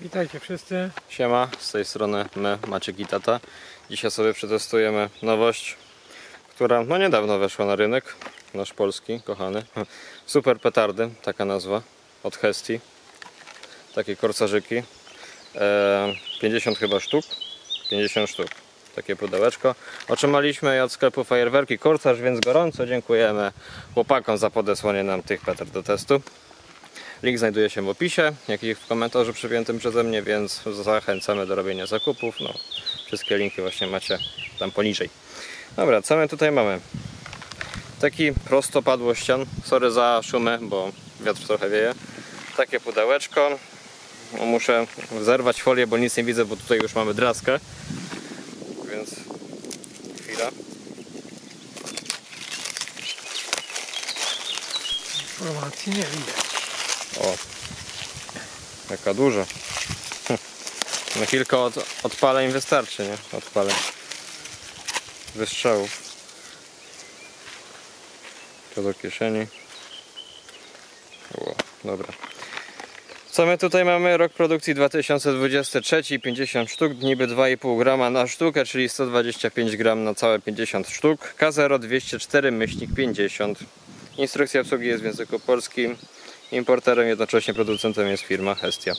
Witajcie wszyscy. Siema, z tej strony my, Maciek i Tata. Dzisiaj sobie przetestujemy nowość, która no niedawno weszła na rynek. Nasz polski, kochany. Super petardy, taka nazwa, od Hesti. Takie korsarzyki. E, 50 chyba sztuk. 50 sztuk. Takie pudełeczko. Otrzymaliśmy je od sklepu Fajerwerki Korsarz, więc gorąco dziękujemy chłopakom za podesłanie nam tych petard do testu. Link znajduje się w opisie, jak i w komentarzu przypiętym przeze mnie, więc zachęcamy do robienia zakupów. No, wszystkie linki właśnie macie tam poniżej. Dobra, co my tutaj mamy? Taki prostopadłościan. Sorry za szumę, bo wiatr trochę wieje. Takie pudełeczko. No, muszę zerwać folię, bo nic nie widzę, bo tutaj już mamy draskę. Więc chwila. Informacji nie widać. O, jaka duża. Na kilka od, odpaleń wystarczy, nie? Odpaleń. Wystrzałów. To do kieszeni. O, dobra. Co my tutaj mamy? Rok produkcji 2023, 50 sztuk, niby 2,5 grama na sztukę, czyli 125 gram na całe 50 sztuk. K0 204 myślnik 50. Instrukcja obsługi jest w języku polskim. Importerem, jednocześnie producentem jest firma Hestia.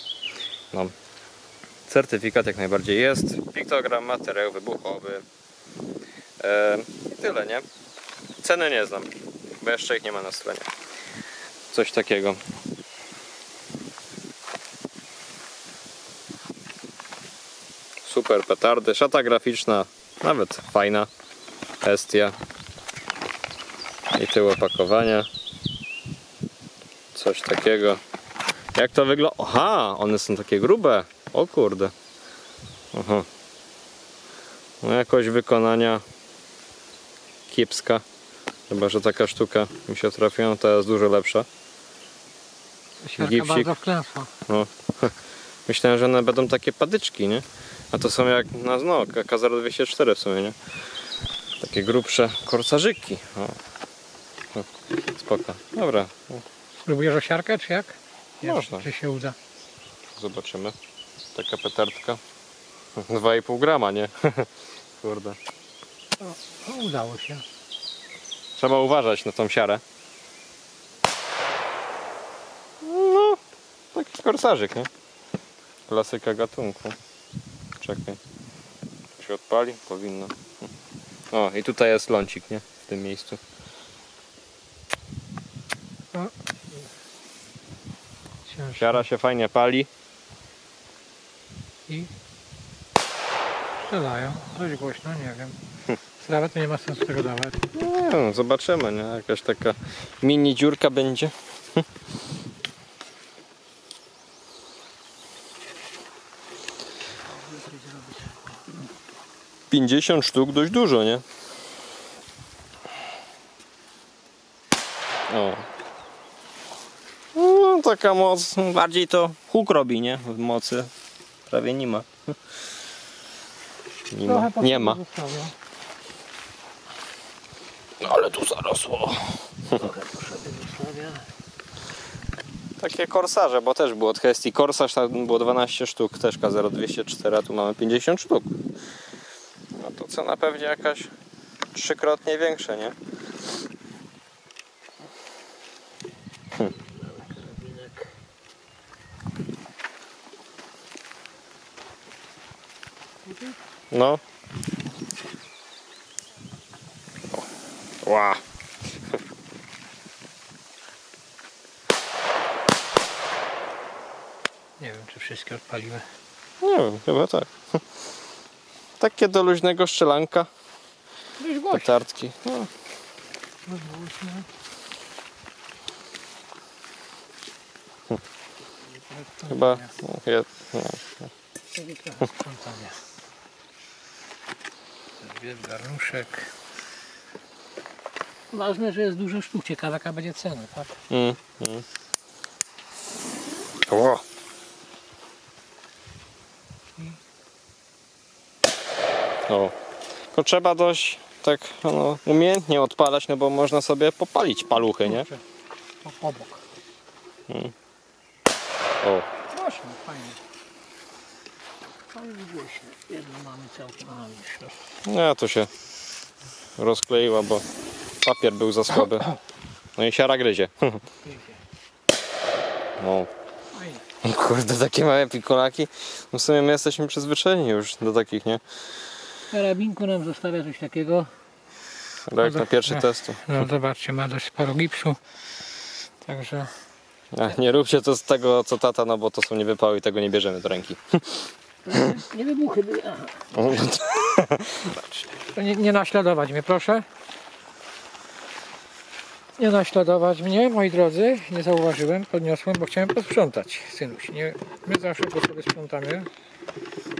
No. Certyfikat jak najbardziej jest. Piktogram, materiał wybuchowy. E, I tyle, nie? Ceny nie znam, bo jeszcze ich nie ma na stronie. Coś takiego. Super petardy, szata graficzna, nawet fajna. Hestia. I tył opakowania coś takiego. Jak to wygląda? Aha, one są takie grube. O kurde. Aha. No jakość wykonania kiepska. Chyba, że taka sztuka mi się trafiła, to jest dużo lepsza. Gipsik. bardzo wklęsła. No. Myślałem, że one będą takie padyczki, nie? A to są jak na no, K0204 w sumie, nie? Takie grubsze korsarzyki. O, Spoko. Dobra, Spróbujesz osiarkę, czy jak? Można. Czy się uda? Zobaczymy. Taka petardka. 2,5 grama, nie? Kurde. O, no, udało się. Trzeba uważać na tą siarę. No, taki korsarzyk, nie? Klasyka gatunku. Czekaj. To się odpali? Powinno. O, i tutaj jest lącik, nie? W tym miejscu. Ciężko. Siara się fajnie pali. I strzelają. Dość głośno, nie wiem. Nawet nie ma sensu tego dawać. Nie wiem, zobaczymy, nie? Jakaś taka mini dziurka będzie. 50 sztuk dość dużo, nie? O. No, taka moc, bardziej to huk robi, nie? W mocy prawie nie ma. Nie ma. Nie ma. No ale tu zarosło. Takie korsarze, bo też było od Hestii. Korsarz tam było 12 sztuk, też K0204, a tu mamy 50 sztuk. No to cena pewnie jakaś trzykrotnie większa, nie? No. Ła. Nie wiem, czy wszystkie odpaliły. Nie wiem, chyba tak. Takie do luźnego głośno. petardki. No, chyba. No, je, no. Zbier garnuszek. Ważne, że jest dużo sztuk. Ciekawe jaka będzie cena, tak? Mm, mm. O. o. To trzeba dość tak no, umiejętnie odpalać, no bo można sobie popalić paluchy, nie? Obok. O. Głośno, fajnie. Ale głośno. Jedno mamy całkiem na już. No to się rozkleiła, bo papier był za słaby. No i siara gryzie. No. Kurde, takie małe pikolaki. No w sumie my jesteśmy przyzwyczajeni już do takich, nie? Karabinku nam zostawia coś takiego. Ale jak na pierwszy No. test. No zobaczcie, ma dość sporo gipsu. Także A, nie róbcie to z tego co tata, no bo to są niewypały i tego nie bierzemy do ręki. nie wybuchy były. Nie, nie naśladować mnie, proszę. Nie naśladować mnie, moi drodzy. Nie zauważyłem, podniosłem, bo chciałem posprzątać, synuś. Nie, my zawsze go sobie sprzątamy.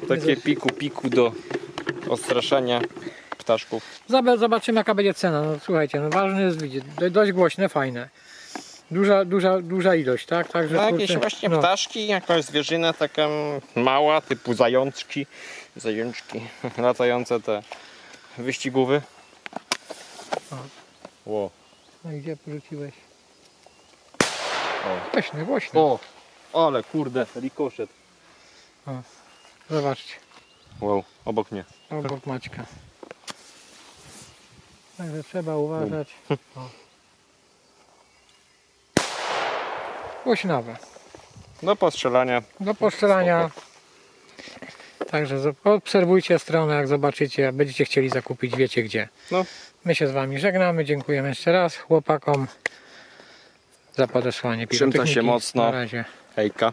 Takie piku piku do odstraszania ptaszków. Zob- Zobaczymy jaka będzie cena. No, słuchajcie, no ważne jest widzieć. Do- Dość głośne, fajne. Duża, duża, duża ilość, tak? Także kurczę, jakieś właśnie no. ptaszki, jakąś zwierzynę taka mała, typu zajączki, zajączki, latające te wyścigówy. Ło. No i gdzie porzuciłeś? O. Głośne, głośne. o, ale kurde, rikoszet. Zobaczcie, Wow, obok mnie. obok Maćka. Także trzeba uważać. O. Głośnawe. Do postrzelania. Do postrzelania. Także obserwujcie stronę, jak zobaczycie, będziecie chcieli zakupić, wiecie gdzie. No. My się z Wami żegnamy, dziękujemy jeszcze raz chłopakom za podesłanie Trzymta się pirotechniki. mocno. Na razie. Hejka.